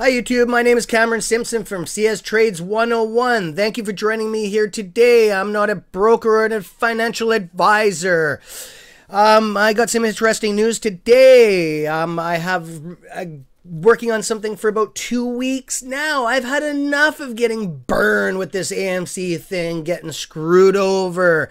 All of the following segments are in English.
Hi, YouTube. My name is Cameron Simpson from CS Trades 101. Thank you for joining me here today. I'm not a broker or a financial advisor. Um, I got some interesting news today. Um, I have uh, working on something for about two weeks now. I've had enough of getting burned with this AMC thing, getting screwed over.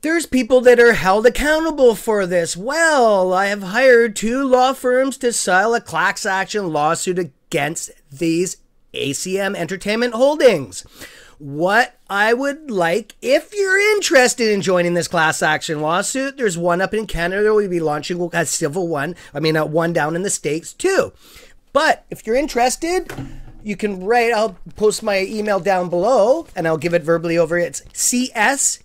There's people that are held accountable for this. Well, I have hired two law firms to file a class action lawsuit against these ACM Entertainment Holdings. What I would like, if you're interested in joining this class action lawsuit, there's one up in Canada. We'll be launching a civil one. I mean, a one down in the States too. But if you're interested, you can write, I'll post my email down below and I'll give it verbally over. It's CS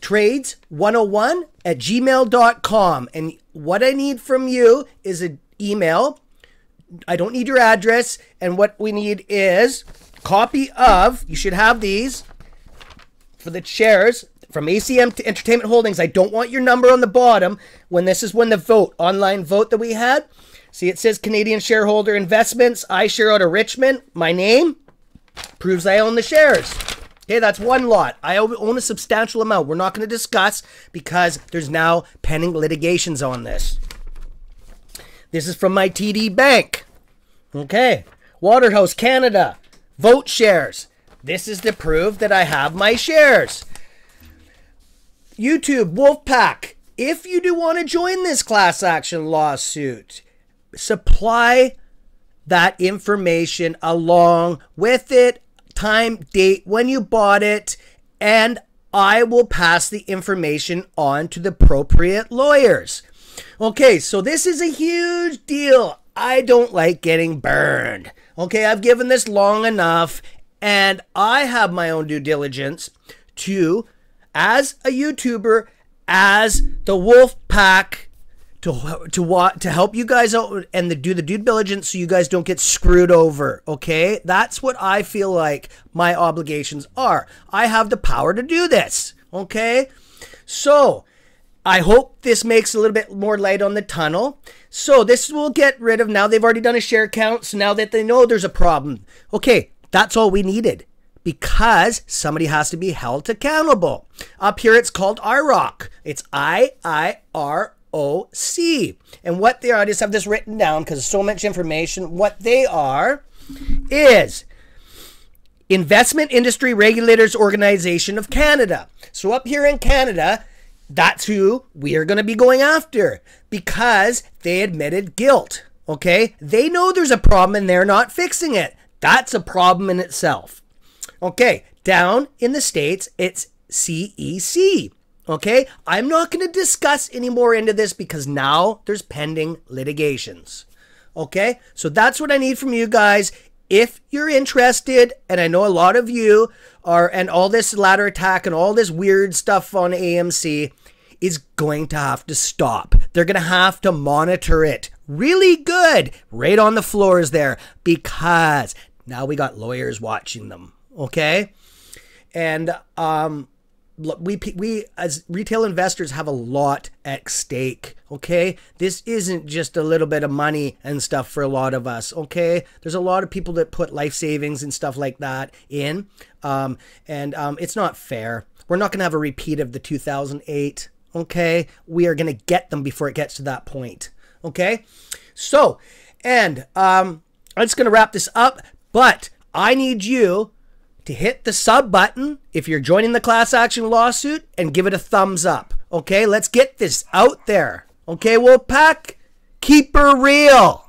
trades101 at gmail.com. And what I need from you is an email. I don't need your address. And what we need is copy of, you should have these for the shares from ACM to Entertainment Holdings. I don't want your number on the bottom when this is when the vote, online vote that we had. See, it says Canadian shareholder investments. I share out of Richmond. My name proves I own the shares. Okay, that's one lot. I own a substantial amount. We're not going to discuss because there's now pending litigations on this. This is from my TD Bank. Okay. Waterhouse Canada. Vote shares. This is to prove that I have my shares. YouTube Wolfpack. If you do want to join this class action lawsuit, supply that information along with it time, date, when you bought it, and I will pass the information on to the appropriate lawyers. Okay, so this is a huge deal. I don't like getting burned. Okay, I've given this long enough, and I have my own due diligence to, as a YouTuber, as the Wolf Pack to to what to help you guys out and the, do the due diligence so you guys don't get screwed over. Okay, that's what I feel like my obligations are. I have the power to do this. Okay, so I hope this makes a little bit more light on the tunnel. So this will get rid of now they've already done a share count. So now that they know there's a problem, okay, that's all we needed because somebody has to be held accountable. Up here, it's called IROC. It's I I R O C. And what they are, I just have this written down because so much information. What they are is Investment Industry Regulators Organization of Canada. So up here in Canada, that's who we are going to be going after because they admitted guilt. Okay? They know there's a problem and they're not fixing it. That's a problem in itself. Okay, down in the States, it's CEC. Okay, I'm not going to discuss any more into this because now there's pending litigations. Okay, so that's what I need from you guys. If you're interested, and I know a lot of you are, and all this ladder attack and all this weird stuff on AMC is going to have to stop. They're going to have to monitor it really good right on the floors there because now we got lawyers watching them. Okay, and um we we as retail investors have a lot at stake okay? This isn't just a little bit of money and stuff for a lot of us okay? There's a lot of people that put life savings and stuff like that in um, and um, it's not fair. We're not going to have a repeat of the 2008 okay? We are going to get them before it gets to that point okay? So and um, i'm just going to wrap this up but i need you to hit the sub button if you're joining the class action lawsuit and give it a thumbs up. Okay, let's get this out there. Okay, Wolfpack, keep her real.